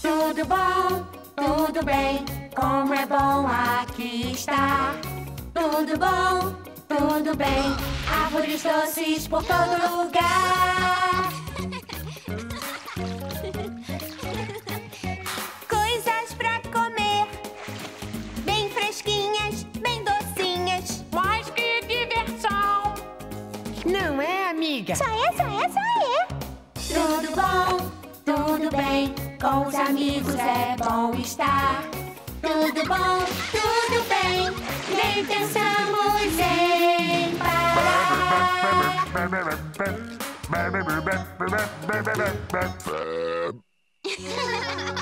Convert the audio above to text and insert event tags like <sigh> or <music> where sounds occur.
Tudo bom, tudo bem, como é bom aqui estar. Tudo bom, tudo bem, árvores doces por todo lugar. Não é, amiga? Só é, só é, só é. Tudo bom, tudo bem, com os amigos é bom estar. Tudo bom, tudo bem, nem pensamos em parar. <laughs> <laughs>